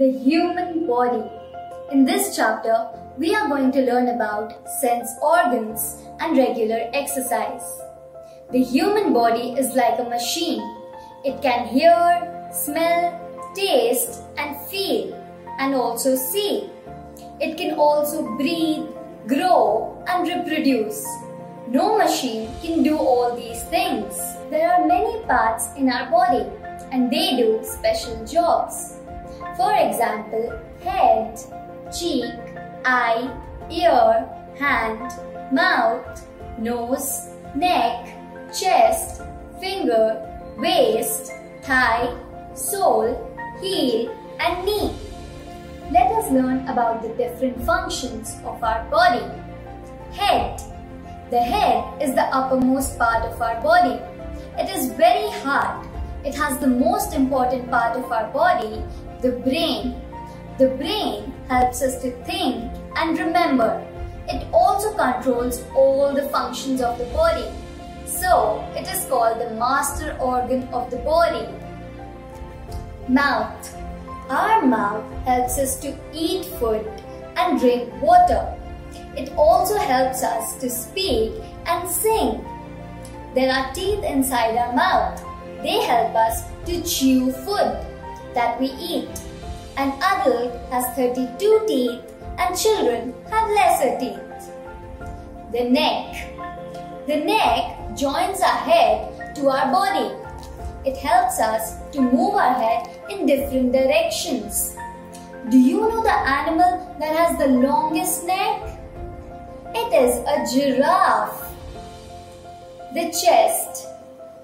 the human body. In this chapter, we are going to learn about sense organs and regular exercise. The human body is like a machine. It can hear, smell, taste and feel and also see. It can also breathe, grow and reproduce. No machine can do all these things. There are many parts in our body and they do special jobs. For example, head, cheek, eye, ear, hand, mouth, nose, neck, chest, finger, waist, thigh, sole, heel and knee. Let us learn about the different functions of our body. Head. The head is the uppermost part of our body. It is very hard. It has the most important part of our body, the brain. The brain helps us to think and remember. It also controls all the functions of the body. So, it is called the master organ of the body. Mouth. Our mouth helps us to eat food and drink water. It also helps us to speak and sing. There are teeth inside our mouth. They help us to chew food that we eat. An adult has 32 teeth and children have lesser teeth. The neck. The neck joins our head to our body. It helps us to move our head in different directions. Do you know the animal that has the longest neck? It is a giraffe. The chest.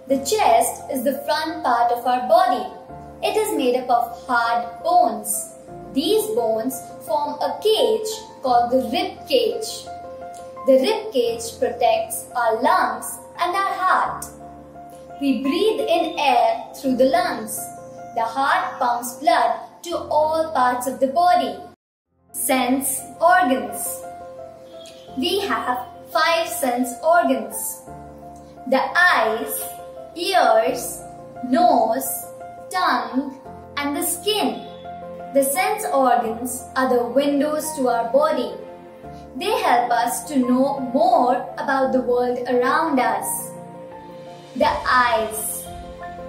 The chest is the front part of our body. It is made up of hard bones. These bones form a cage called the rib cage. The rib cage protects our lungs and our heart. We breathe in air through the lungs. The heart pumps blood to all parts of the body. Sense organs. We have five sense organs. The eyes, ears, nose, tongue and the skin. The sense organs are the windows to our body. They help us to know more about the world around us. The eyes.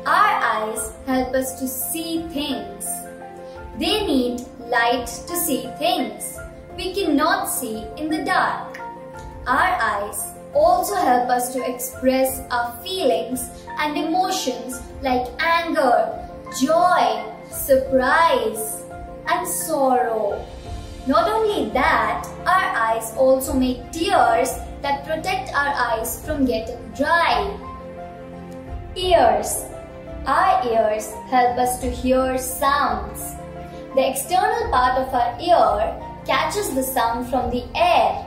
Our eyes help us to see things. They need light to see things. We cannot see in the dark. Our eyes also help us to express our feelings and emotions like anger, joy, surprise, and sorrow. Not only that, our eyes also make tears that protect our eyes from getting dry. Ears. Our ears help us to hear sounds. The external part of our ear catches the sound from the air.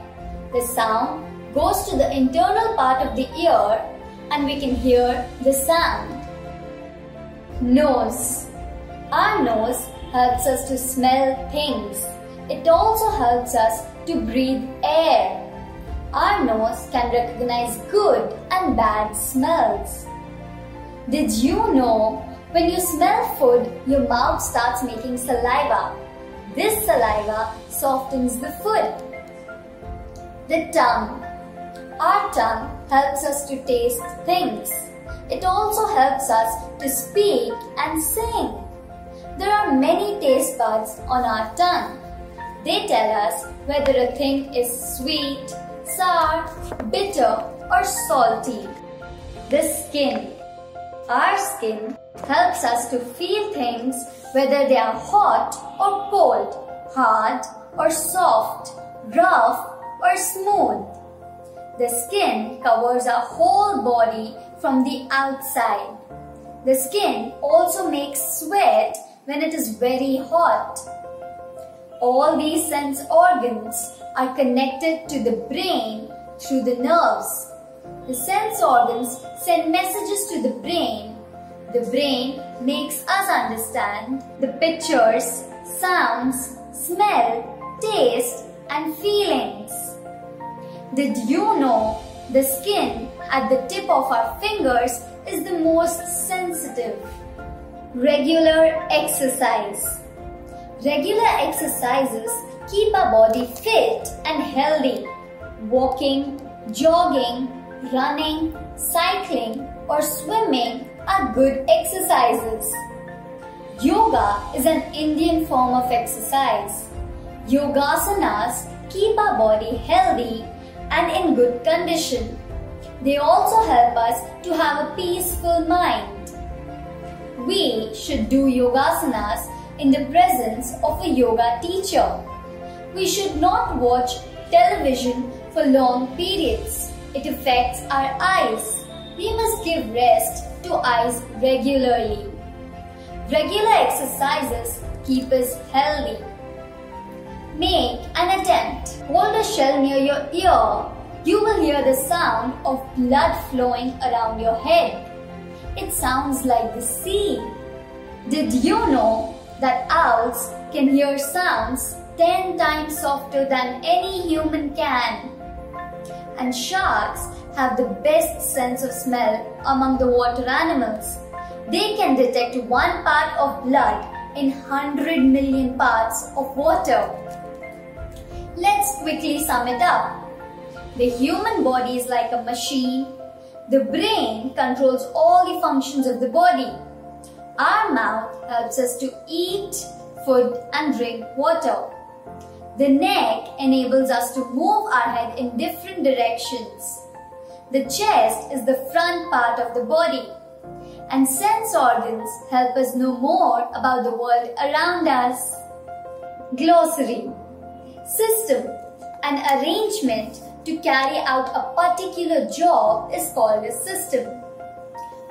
The sound goes to the internal part of the ear and we can hear the sound. Nose. Our nose helps us to smell things. It also helps us to breathe air. Our nose can recognize good and bad smells. Did you know when you smell food, your mouth starts making saliva? This saliva softens the food. The tongue. Our tongue helps us to taste things. It also helps us to speak and sing. There are many taste buds on our tongue. They tell us whether a thing is sweet, sour, bitter or salty. The skin. Our skin helps us to feel things whether they are hot or cold, hard or soft, rough or smooth. The skin covers our whole body from the outside. The skin also makes sweat when it is very hot. All these sense organs are connected to the brain through the nerves. The sense organs send messages to the brain. The brain makes us understand the pictures, sounds, smell, taste and feelings. Did you know the skin at the tip of our fingers is the most sensitive? Regular exercise. Regular exercises keep our body fit and healthy. Walking, jogging, running, cycling or swimming are good exercises. Yoga is an Indian form of exercise. Yogasanas keep our body healthy and in good condition. They also help us to have a peaceful mind. We should do yogasanas in the presence of a yoga teacher. We should not watch television for long periods. It affects our eyes. We must give rest to eyes regularly. Regular exercises keep us healthy. Make an attempt. Hold a shell near your ear. You will hear the sound of blood flowing around your head. It sounds like the sea. Did you know that owls can hear sounds 10 times softer than any human can? And sharks have the best sense of smell among the water animals. They can detect one part of blood in 100 million parts of water. Let's quickly sum it up. The human body is like a machine. The brain controls all the functions of the body. Our mouth helps us to eat food and drink water. The neck enables us to move our head in different directions. The chest is the front part of the body. And sense organs help us know more about the world around us. Glossary System An arrangement to carry out a particular job is called a system.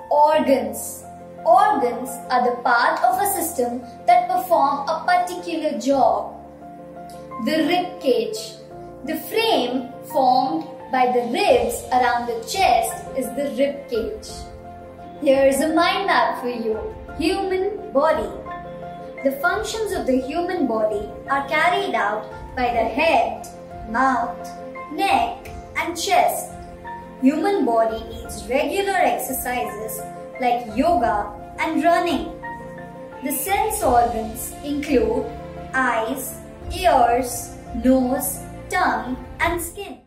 Organs Organs are the part of a system that perform a particular job. The rib cage. The frame formed by the ribs around the chest is the rib cage. Here is a mind map for you. Human body. The functions of the human body are carried out by the head, mouth, neck and chest. Human body needs regular exercises like yoga and running. The sense organs include eyes, ears, nose, tongue and skin.